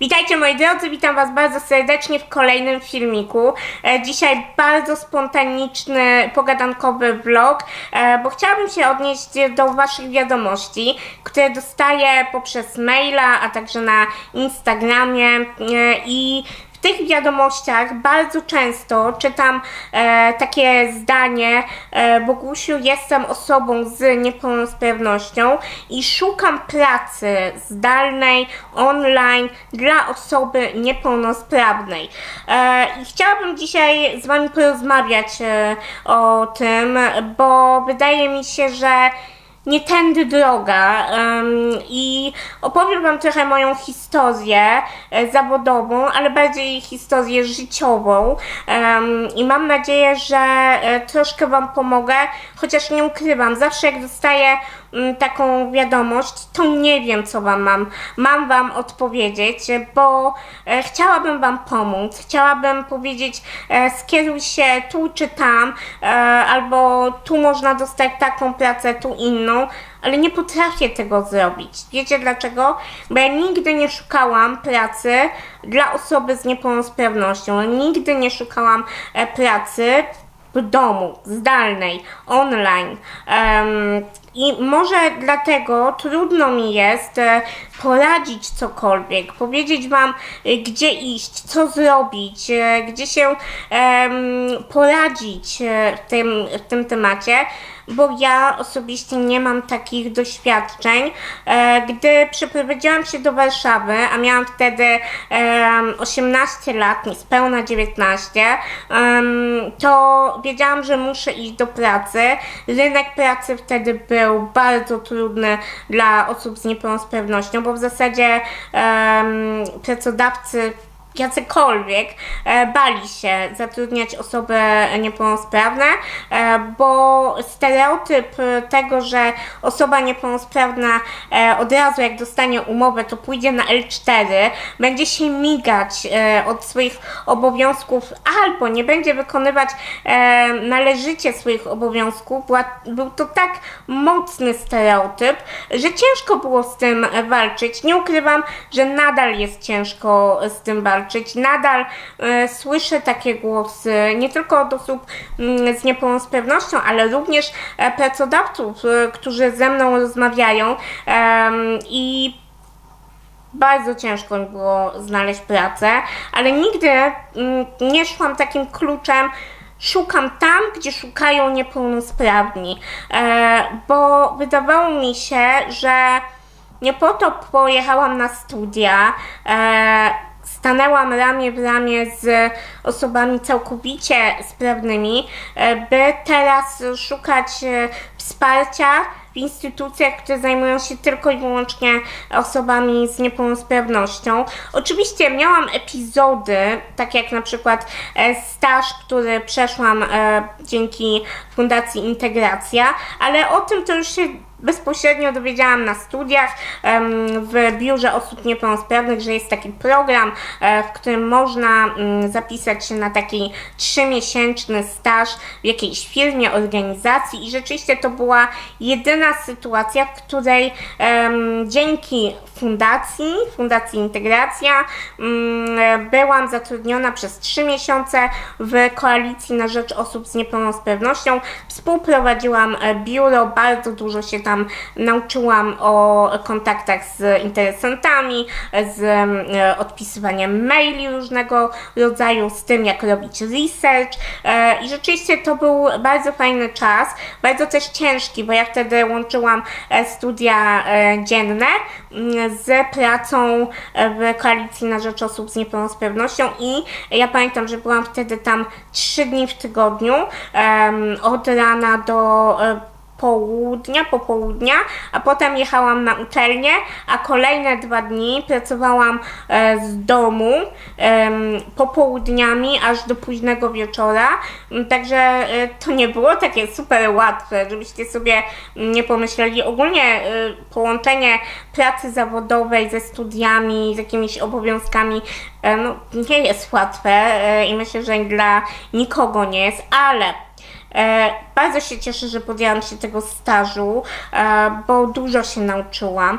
Witajcie moi drodzy, witam Was bardzo serdecznie w kolejnym filmiku. E, dzisiaj bardzo spontaniczny, pogadankowy vlog, e, bo chciałabym się odnieść do Waszych wiadomości, które dostaję poprzez maila, a także na Instagramie e, i tych wiadomościach bardzo często czytam e, takie zdanie e, Bogusiu, jestem osobą z niepełnosprawnością i szukam pracy zdalnej, online dla osoby niepełnosprawnej. E, I chciałabym dzisiaj z Wami porozmawiać e, o tym, bo wydaje mi się, że nie tędy droga um, i opowiem Wam trochę moją historię e, zawodową, ale bardziej historię życiową. Um, i mam nadzieję, że e, troszkę Wam pomogę, chociaż nie ukrywam, zawsze jak dostaję taką wiadomość, to nie wiem, co Wam mam, mam Wam odpowiedzieć, bo e, chciałabym Wam pomóc, chciałabym powiedzieć, e, skieruj się tu czy tam, e, albo tu można dostać taką pracę, tu inną, ale nie potrafię tego zrobić. Wiecie dlaczego? Bo ja nigdy nie szukałam pracy dla osoby z niepełnosprawnością, nigdy nie szukałam pracy w domu, zdalnej, online. I może dlatego trudno mi jest e, poradzić cokolwiek, powiedzieć Wam, e, gdzie iść, co zrobić, e, gdzie się poradzić w tym, w tym temacie bo ja osobiście nie mam takich doświadczeń. E, gdy przeprowadziłam się do Warszawy, a miałam wtedy 18 lat, niespełna 19, to wiedziałam, że muszę iść do pracy. Rynek pracy wtedy był bardzo trudny dla osób z niepełnosprawnością, bo w zasadzie pracodawcy jacykolwiek e, bali się zatrudniać osoby niepełnosprawne, e, bo stereotyp tego, że osoba niepełnosprawna e, od razu jak dostanie umowę, to pójdzie na L4, będzie się migać od swoich obowiązków albo nie będzie wykonywać należycie swoich obowiązków, był to tak mocny stereotyp, że ciężko było z tym walczyć. Nie ukrywam, że nadal jest ciężko z tym walczyć walczyć. Nadal e, słyszę takie głosy, nie tylko od osób mm, z niepełnosprawnością, ale również e, pracodawców, e, którzy ze mną rozmawiają i bardzo ciężko mi było znaleźć pracę, ale nigdy mm, nie szłam takim kluczem, szukam tam, gdzie szukają niepełnosprawni, bo wydawało mi się, że nie po to pojechałam na studia, stanęłam ramię w ramię z osobami całkowicie sprawnymi, e, by teraz szukać e, wsparcia w instytucjach, które zajmują się tylko i wyłącznie osobami z niepełnosprawnością. Oczywiście miałam epizody, tak jak na przykład e, staż, który przeszłam dzięki Fundacji Integracja, ale o tym to już się bezpośrednio dowiedziałam na studiach w biurze osób niepełnosprawnych, że jest taki program, e, w którym można mm, zapisać się na taki trzymiesięczny staż w jakiejś firmie, organizacji i rzeczywiście to była jedyna sytuacja, w której dzięki fundacji, Fundacji Integracja, mm, byłam zatrudniona przez trzy miesiące w Koalicji na Rzecz Osób z Niepełnosprawnością. Współprowadziłam e, biuro, bardzo dużo się tam nauczyłam o kontaktach z interesantami, z e, odpisywaniem maili różnego rodzaju, z tym jak robić research e, i rzeczywiście to był bardzo fajny czas, bardzo też ciężki, bo ja wtedy łączyłam studia dzienne mm, z pracą w Koalicji na Rzecz Osób z Niepełnosprawnością i ja pamiętam, że byłam wtedy tam trzy dni w tygodniu, od rana do południa, popołudnia, a potem jechałam na uczelnię, a kolejne dwa dni pracowałam e, z domu popołudniami aż do późnego wieczora, mm, także e, to nie było takie super łatwe, żebyście sobie nie pomyśleli. Ogólnie e, połączenie pracy zawodowej ze studiami, z jakimiś obowiązkami no, nie jest łatwe i myślę, że dla nikogo nie jest, ale bardzo się cieszę, że podjęłam się tego stażu, e, bo dużo się nauczyłam,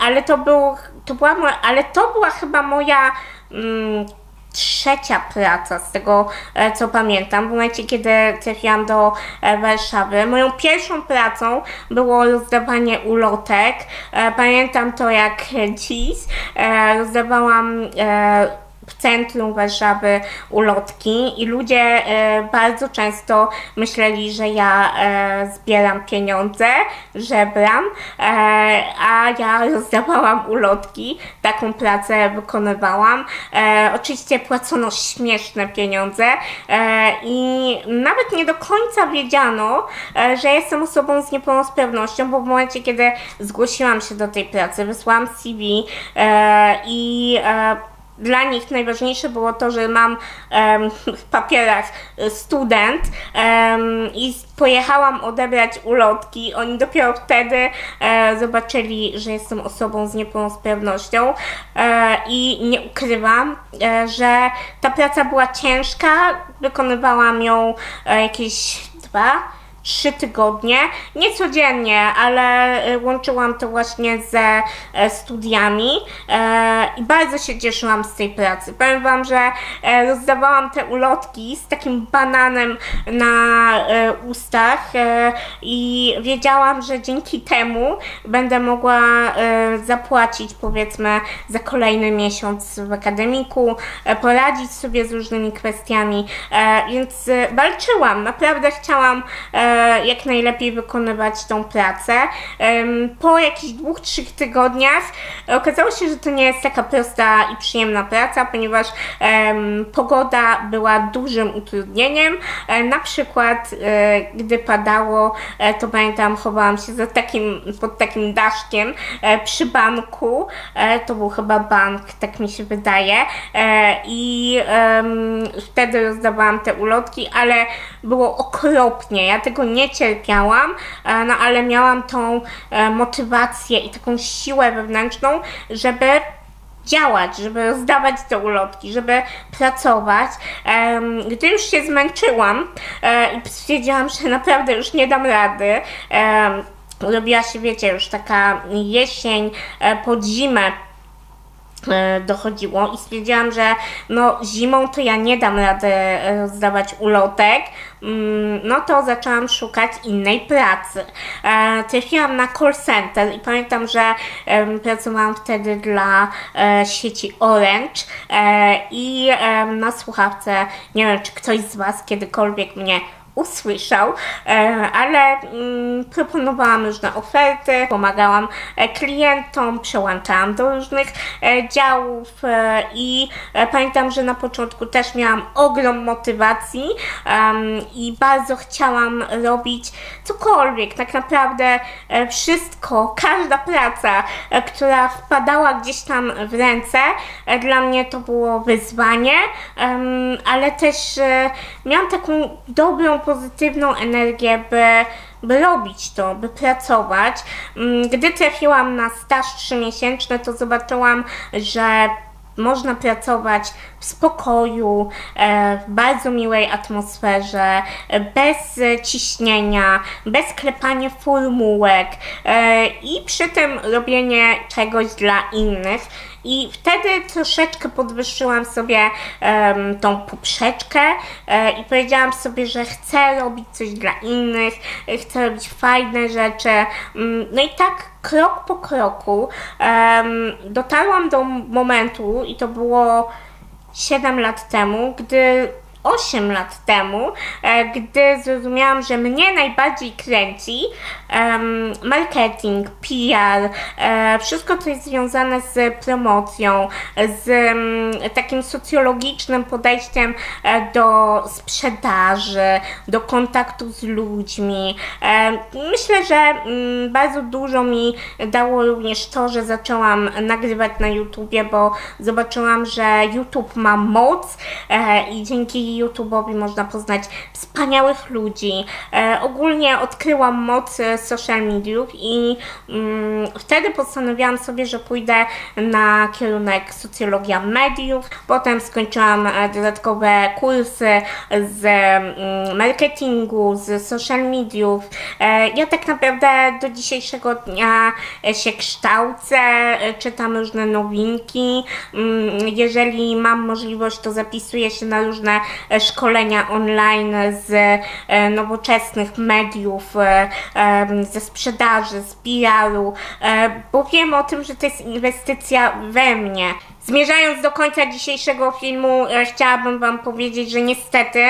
ale to, był, to, była, ale to była chyba moja mm, trzecia praca z tego, e, co pamiętam, w momencie, kiedy trafiłam do e, Warszawy. Moją pierwszą pracą było rozdawanie ulotek. E, pamiętam to jak dziś. Rozdawałam w centrum Warszawy ulotki i ludzie e, bardzo często myśleli, że ja e, zbieram pieniądze, żebram, e, a ja rozdawałam ulotki, taką pracę wykonywałam. Oczywiście płacono śmieszne pieniądze i nawet nie do końca wiedziano, że jestem osobą z niepełnosprawnością, bo w momencie, kiedy zgłosiłam się do tej pracy, wysłałam CV i dla nich najważniejsze było to, że mam w papierach student um, i pojechałam odebrać ulotki. Oni dopiero wtedy e, zobaczyli, że jestem osobą z niepełnosprawnością e, i nie ukrywam, e, że ta praca była ciężka. Wykonywałam ją e, jakieś dwa trzy tygodnie, nie codziennie, ale y, łączyłam to właśnie ze e, studiami e, i bardzo się cieszyłam z tej pracy. Powiem Wam, że e, rozdawałam te ulotki z takim bananem na ustach i wiedziałam, że dzięki temu będę mogła zapłacić powiedzmy za kolejny miesiąc w akademiku, poradzić sobie z różnymi kwestiami, więc walczyłam, naprawdę chciałam jak najlepiej wykonywać tą pracę. Po jakichś dwóch, trzech tygodniach okazało się, że to nie jest taka prosta i przyjemna praca, ponieważ pogoda była dużym utrudnieniem. E, na przykład, e, gdy padało, e, to pamiętam, chowałam się za takim, pod takim daszkiem przy banku. To był chyba bank, tak mi się wydaje. I wtedy rozdawałam te ulotki, ale było okropnie. Ja tego nie cierpiałam, e, no ale miałam tą e, motywację i taką siłę wewnętrzną, żeby działać, żeby rozdawać te ulotki, żeby pracować. Gdy już się zmęczyłam e, i stwierdziłam, że naprawdę już nie dam rady, robiła się, wiecie, już taka jesień pod zimę, dochodziło i stwierdziłam, że no zimą to ja nie dam rady e, rozdawać ulotek, mm, no to zaczęłam szukać innej pracy. E, trafiłam na call center i pamiętam, że pracowałam wtedy dla sieci Orange i na słuchawce, nie wiem czy ktoś z Was kiedykolwiek mnie usłyszał, e, ale mm, proponowałam różne oferty, pomagałam e, klientom, przełączałam do różnych e, działów i pamiętam, że na początku też miałam ogrom motywacji i bardzo chciałam robić cokolwiek, tak naprawdę wszystko, każda praca, która wpadała gdzieś tam w ręce, dla mnie to było wyzwanie, ale też miałam taką dobrą pozytywną energię, by, by robić to, by pracować. Mm, gdy trafiłam na staż trzymiesięczny, to zobaczyłam, że można pracować w spokoju, e, w bardzo miłej atmosferze, bez ciśnienia, bez klepania formułek e, i przy tym robienie czegoś dla innych. I wtedy troszeczkę podwyższyłam sobie um, tą poprzeczkę e, i powiedziałam sobie, że chcę robić coś dla innych, chcę robić fajne rzeczy. Um, no i tak krok po kroku um, dotarłam do momentu i to było 7 lat temu, gdy 8 lat temu, e, gdy zrozumiałam, że mnie najbardziej kręci marketing, PR, e, wszystko co jest związane z promocją, z takim socjologicznym podejściem e, do sprzedaży, do kontaktu z ludźmi. Myślę, że mm, bardzo dużo mi dało również to, że zaczęłam nagrywać na YouTubie, bo zobaczyłam, że YouTube ma moc i dzięki YouTube'owi można poznać wspaniałych ludzi. E, ogólnie odkryłam moc e, social mediów i mm, wtedy postanowiłam sobie, że pójdę na kierunek socjologia mediów. Potem skończyłam e, dodatkowe kursy z mm, marketingu, z social mediów. E, ja tak naprawdę do dzisiejszego dnia e, się kształcę, czytam różne nowinki. Mm, jeżeli mam możliwość, to zapisuję się na różne szkolenia online z e, nowoczesnych mediów, e, ze sprzedaży, z PR-u, e, bo wiem o tym, że to jest inwestycja we mnie. Zmierzając do końca dzisiejszego filmu, e, chciałabym Wam powiedzieć, że niestety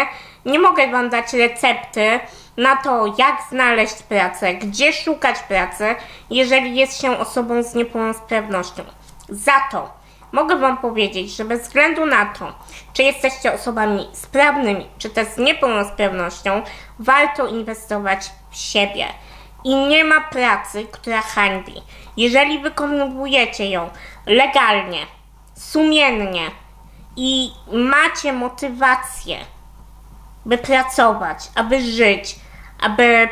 nie mogę Wam dać recepty na to, jak znaleźć pracę, gdzie szukać pracy, jeżeli jest się osobą z niepełnosprawnością. Za to mogę Wam powiedzieć, że bez względu na to, czy jesteście osobami sprawnymi, czy też z niepełnosprawnością, warto inwestować w siebie. I nie ma pracy, która hańbi. Jeżeli wykonujecie ją legalnie, sumiennie i macie motywację, by pracować, aby żyć, aby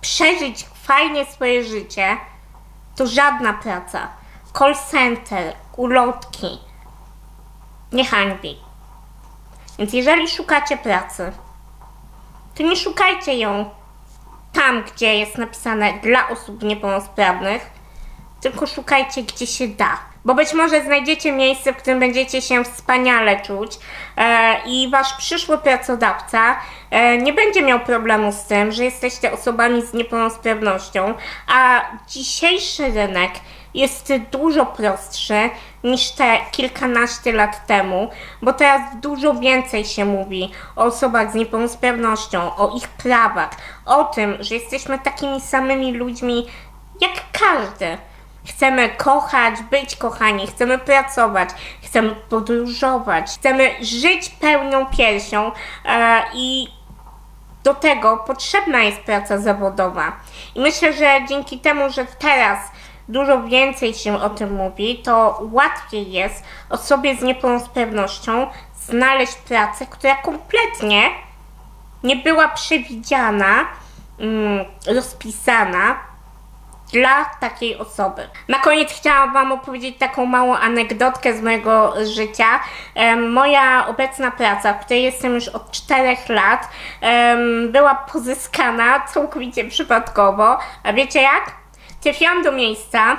przeżyć fajnie swoje życie, to żadna praca, call center, ulotki nie hańbi. Więc jeżeli szukacie pracy, to nie szukajcie ją tam, gdzie jest napisane dla osób niepełnosprawnych, tylko szukajcie, gdzie się da. Bo być może znajdziecie miejsce, w którym będziecie się wspaniale czuć e, i wasz przyszły pracodawca e, nie będzie miał problemu z tym, że jesteście osobami z niepełnosprawnością, a dzisiejszy rynek jest dużo prostszy niż te kilkanaście lat temu, bo teraz dużo więcej się mówi o osobach z niepełnosprawnością, o ich prawach, o tym, że jesteśmy takimi samymi ludźmi jak każdy. Chcemy kochać, być kochani, chcemy pracować, chcemy podróżować, chcemy żyć pełną piersią e, i do tego potrzebna jest praca zawodowa. I myślę, że dzięki temu, że teraz dużo więcej się o tym mówi, to łatwiej jest osobie z niepełnosprawnością znaleźć pracę, która kompletnie nie była przewidziana, mm, rozpisana dla takiej osoby. Na koniec chciałam Wam opowiedzieć taką małą anegdotkę z mojego życia. Moja obecna praca, w której jestem już od 4 lat, była pozyskana całkowicie przypadkowo. A wiecie jak? Trafiłam do miejsca,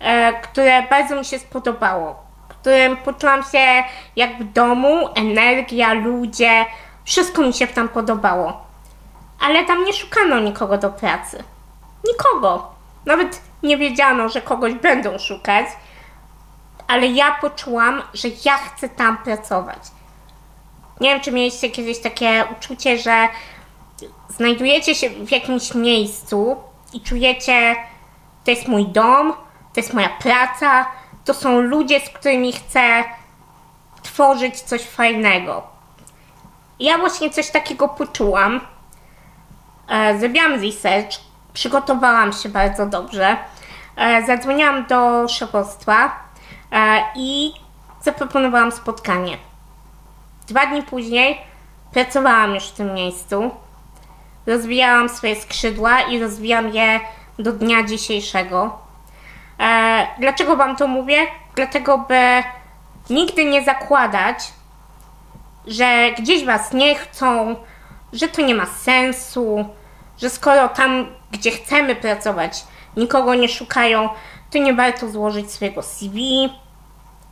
e, które bardzo mi się spodobało, w którym poczułam się jak w domu, energia, ludzie, wszystko mi się tam podobało. Ale tam nie szukano nikogo do pracy. Nikogo. Nawet nie wiedziano, że kogoś będą szukać, ale ja poczułam, że ja chcę tam pracować. Nie wiem, czy mieliście kiedyś takie uczucie, że znajdujecie się w jakimś miejscu i czujecie, to jest mój dom, to jest moja praca, to są ludzie, z którymi chcę tworzyć coś fajnego. Ja właśnie coś takiego poczułam. E, zrobiłam research, przygotowałam się bardzo dobrze. E, zadzwoniłam do szefostwa e, i zaproponowałam spotkanie. Dwa dni później pracowałam już w tym miejscu. Rozwijałam swoje skrzydła i rozwijam je do dnia dzisiejszego. E, dlaczego Wam to mówię? Dlatego, by nigdy nie zakładać, że gdzieś Was nie chcą, że to nie ma sensu, że skoro tam, gdzie chcemy pracować, nikogo nie szukają, to nie warto złożyć swojego CV.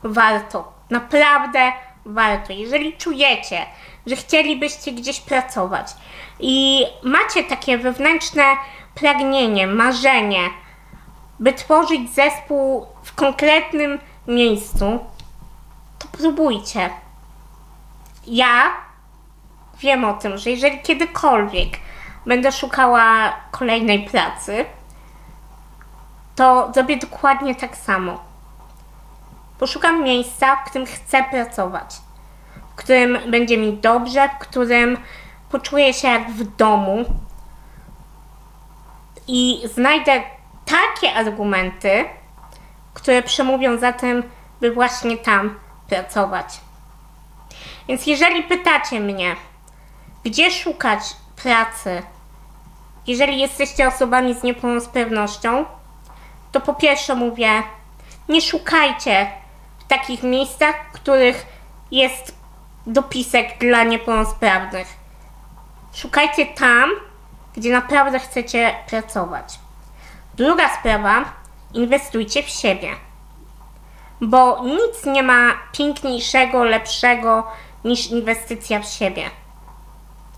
Warto, naprawdę warto. Jeżeli czujecie, że chcielibyście gdzieś pracować i macie takie wewnętrzne pragnienie, marzenie, by tworzyć zespół w konkretnym miejscu, to próbujcie. Ja wiem o tym, że jeżeli kiedykolwiek będę szukała kolejnej pracy, to zrobię dokładnie tak samo. Poszukam miejsca, w którym chcę pracować, w którym będzie mi dobrze, w którym poczuję się jak w domu i znajdę takie argumenty, które przemówią za tym, by właśnie tam pracować. Więc jeżeli pytacie mnie, gdzie szukać pracy, jeżeli jesteście osobami z niepełnosprawnością, to po pierwsze mówię, nie szukajcie w takich miejscach, w których jest dopisek dla niepełnosprawnych. Szukajcie tam, gdzie naprawdę chcecie pracować. Druga sprawa, inwestujcie w siebie. Bo nic nie ma piękniejszego, lepszego niż inwestycja w siebie.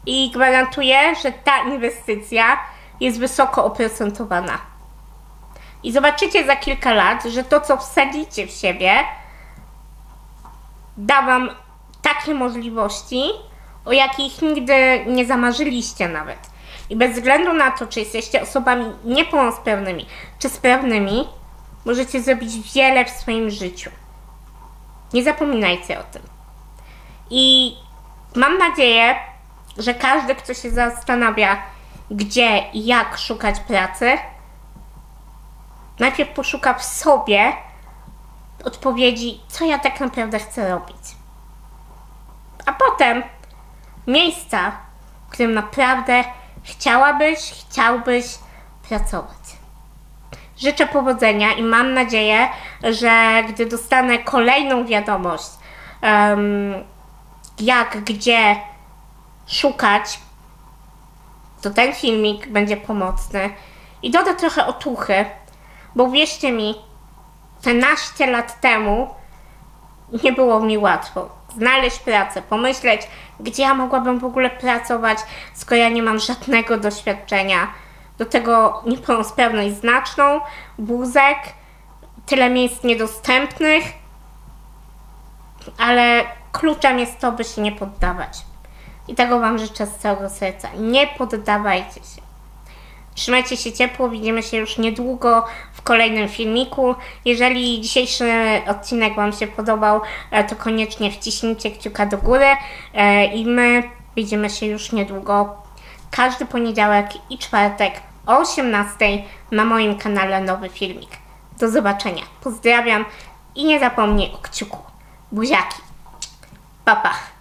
I gwarantuję, że ta inwestycja jest wysoko oprocentowana. I zobaczycie za kilka lat, że to, co wsadzicie w siebie, da Wam takie możliwości, o jakich nigdy nie zamarzyliście nawet. I bez względu na to, czy jesteście osobami niepełnosprawnymi, czy sprawnymi, możecie zrobić wiele w swoim życiu. Nie zapominajcie o tym. I mam nadzieję, że każdy, kto się zastanawia, gdzie i jak szukać pracy, najpierw poszuka w sobie odpowiedzi, co ja tak naprawdę chcę robić. A potem miejsca, w którym naprawdę chciałabyś, chciałbyś pracować. Życzę powodzenia i mam nadzieję, że gdy dostanę kolejną wiadomość, jak, gdzie szukać, to ten filmik będzie pomocny i doda trochę otuchy, bo wierzcie mi, 15 lat temu nie było mi łatwo znaleźć pracę, pomyśleć, gdzie ja mogłabym w ogóle pracować, skoro ja nie mam żadnego doświadczenia. Do tego niepełnosprawność znaczną, wózek, tyle miejsc niedostępnych, ale kluczem jest to, by się nie poddawać. I tego Wam życzę z całego serca. Nie poddawajcie się. Trzymajcie się ciepło, widzimy się już niedługo w kolejnym filmiku. Jeżeli dzisiejszy odcinek Wam się podobał, e, to koniecznie wciśnijcie kciuka do góry e, i my widzimy się już niedługo każdy poniedziałek i czwartek o 18 na moim kanale nowy filmik. Do zobaczenia. Pozdrawiam i nie zapomnij o kciuku. Buziaki. Pa, pa.